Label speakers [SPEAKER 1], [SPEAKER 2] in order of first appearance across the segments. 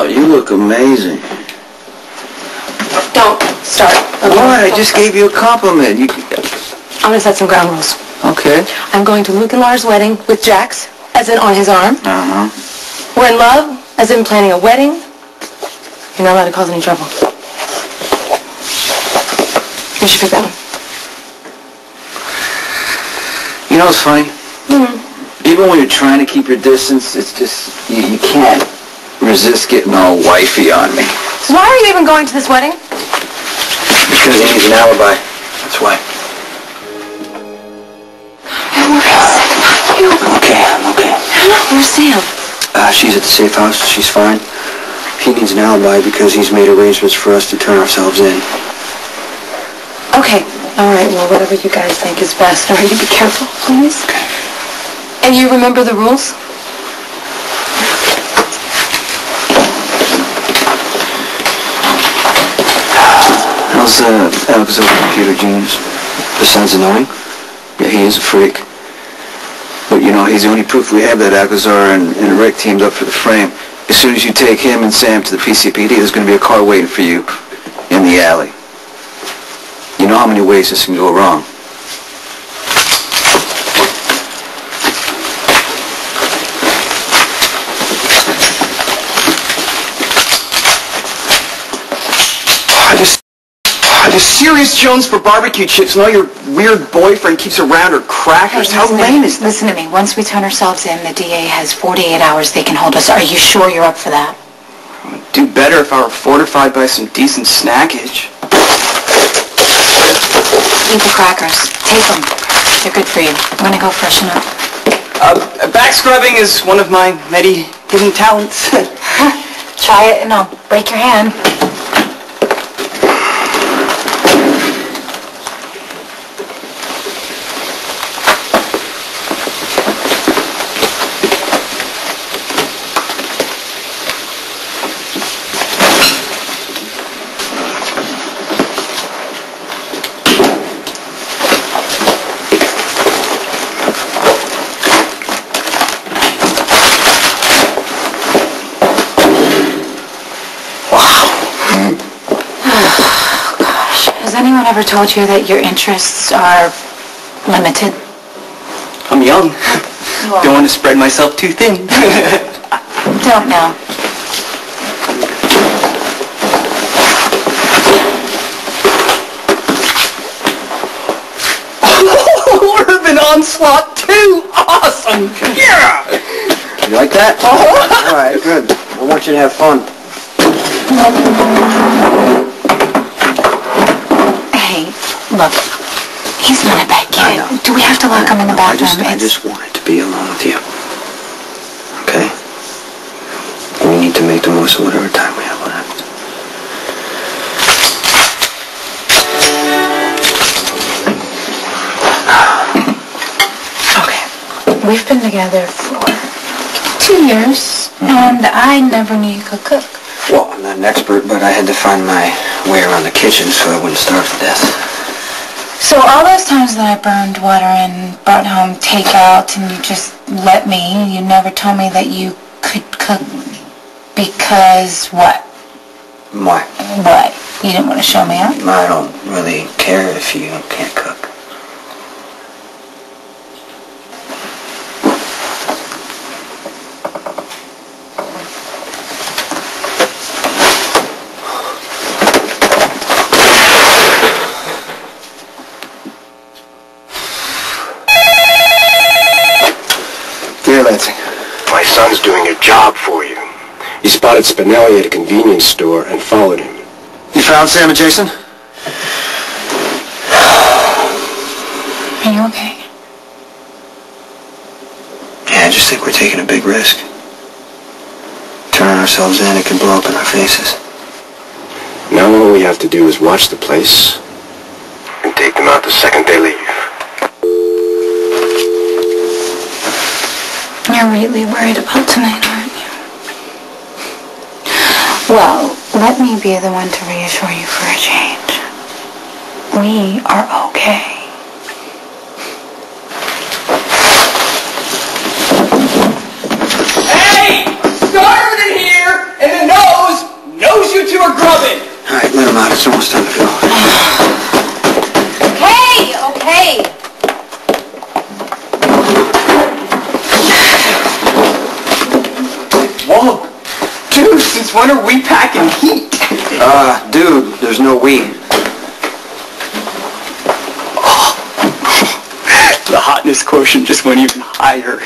[SPEAKER 1] Wow, you look amazing.
[SPEAKER 2] Don't start. Okay?
[SPEAKER 1] What? I just gave you a compliment. You...
[SPEAKER 2] I'm gonna set some ground rules.
[SPEAKER 1] Okay.
[SPEAKER 2] I'm going to Luke and Lars' wedding with Jax, as in on his arm.
[SPEAKER 1] Uh-huh.
[SPEAKER 2] We're in love, as in planning a wedding. You're not allowed to cause any trouble. You should pick that one.
[SPEAKER 1] You know what's funny? Hmm. Even when you're trying to keep your distance, it's just, you, you can't resist getting all wifey on me.
[SPEAKER 2] Why are you even going to this wedding?
[SPEAKER 1] Because he needs an alibi. That's why.
[SPEAKER 2] You.
[SPEAKER 1] I'm okay, I'm okay.
[SPEAKER 2] Where's Sam?
[SPEAKER 1] Uh, she's at the safe house. She's fine. He needs an alibi because he's made arrangements for us to turn ourselves in.
[SPEAKER 2] Okay. All right. Well, whatever you guys think is best. All right. You be careful, please.
[SPEAKER 1] Okay.
[SPEAKER 2] And you remember the rules?
[SPEAKER 1] How's uh, Alcazar computer genius? Son's annoying? Yeah, he is a freak. But you know, he's the only proof we have that Alcazar and, and Rick teamed up for the frame. As soon as you take him and Sam to the PCPD, there's going to be a car waiting for you in the alley. You know how many ways this can go wrong.
[SPEAKER 3] I just, I just serious Jones for barbecue chips and all your weird boyfriend keeps around her crackers. How lame is that?
[SPEAKER 4] Listen to me. Once we turn ourselves in, the DA has 48 hours they can hold us. Are you sure you're up for that?
[SPEAKER 3] I'd do better if I were fortified by some decent snackage.
[SPEAKER 4] Eat the crackers. Take them. They're good for you. I'm gonna go freshen up.
[SPEAKER 3] Uh, back scrubbing is one of my many hidden talents.
[SPEAKER 4] Try it and I'll break your hand. Has anyone ever told you that your interests are limited?
[SPEAKER 3] I'm young.
[SPEAKER 4] You.
[SPEAKER 3] Don't want to spread myself too thin.
[SPEAKER 4] Don't know.
[SPEAKER 3] Urban Onslaught 2! Awesome! Yeah!
[SPEAKER 1] You like that? Uh-huh. All right, good. I want you to have fun.
[SPEAKER 4] Look. He's not a bad kid. Do we have to lock him in the bathroom?
[SPEAKER 1] I just, I just wanted to be alone with you. Okay? We need to make the most of whatever time we have left.
[SPEAKER 4] Okay. We've been together for two years, and I never knew you could cook.
[SPEAKER 1] Well, I'm not an expert, but I had to find my way around the kitchen so I wouldn't starve to death.
[SPEAKER 4] So all those times that I burned water and brought home takeout and you just let me, you never told me that you could cook because what?
[SPEAKER 1] Why?
[SPEAKER 4] What? You didn't want to show me up?
[SPEAKER 1] I don't really care if you can't cook. Dear Lansing,
[SPEAKER 5] My son's doing a job for you. He spotted Spinelli at a convenience store and followed him.
[SPEAKER 1] you found Sam and Jason?
[SPEAKER 4] Are you okay?
[SPEAKER 1] Yeah, I just think we're taking a big risk. Turning ourselves in, it could blow up in our faces.
[SPEAKER 5] Now all we have to do is watch the place and take them out the second they leave.
[SPEAKER 4] You're really worried about tonight, aren't you? Well, let me be the one to reassure you for a change. We are okay.
[SPEAKER 3] Hey! Starving in here! And the nose Since when are we packing heat?
[SPEAKER 1] Uh, dude, there's no we.
[SPEAKER 3] The hotness quotient just went even higher.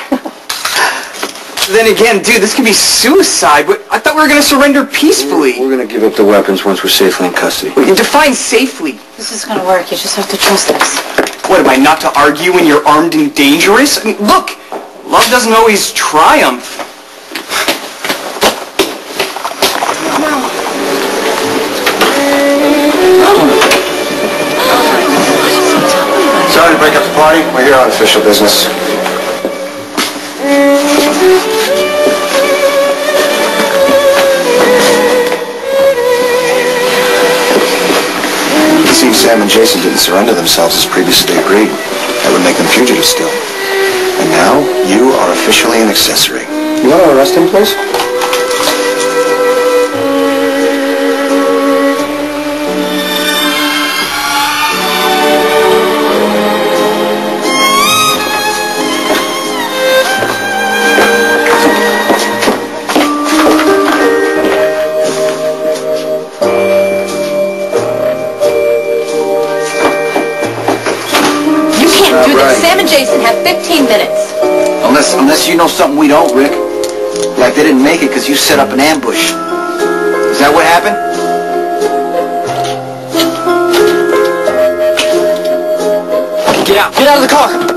[SPEAKER 3] then again, dude, this could be suicide, but I thought we were gonna surrender peacefully.
[SPEAKER 1] We're gonna give up the weapons once we're safely in custody.
[SPEAKER 3] Define safely.
[SPEAKER 2] This is gonna work, you just have to trust us.
[SPEAKER 3] What, am I not to argue when you're armed and dangerous? I mean, look, love doesn't always triumph.
[SPEAKER 5] Sorry to break up the party. We're here on official business. It seems Sam and Jason didn't surrender themselves as previously agreed. That would make them fugitives still. And now, you are officially an accessory. You want to arrest him, please?
[SPEAKER 2] Sam and Jason have 15 minutes.
[SPEAKER 1] Unless, unless you know something we don't, Rick. Like they didn't make it because you set up an ambush. Is that what happened?
[SPEAKER 3] Get out. Get out of the car.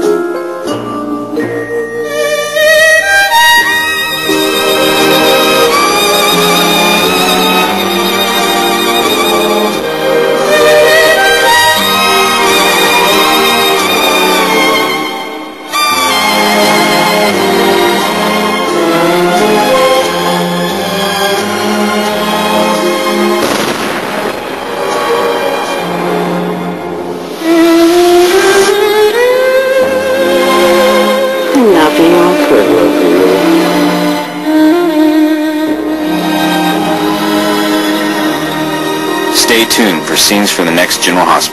[SPEAKER 6] Scenes from the next General Hospital.